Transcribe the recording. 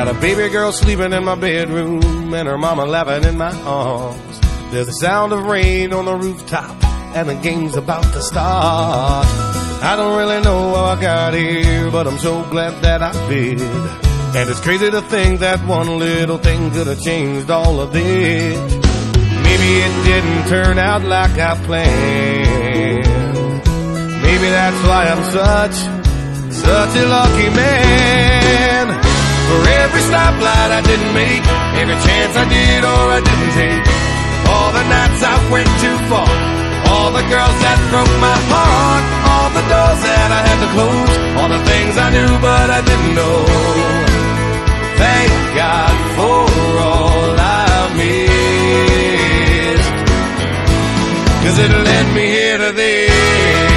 Got a baby girl sleeping in my bedroom and her mama laughing in my arms. There's the sound of rain on the rooftop and the game's about to start. I don't really know how I got here, but I'm so glad that I did. And it's crazy to think that one little thing could have changed all of this. Maybe it didn't turn out like I planned. Maybe that's why I'm such, such a lucky man. Make, every chance I did or I didn't take, all the nights I went too far, all the girls that broke my heart, all the doors that I had to close, all the things I knew but I didn't know. Thank God for all I missed, cause it led me here to this.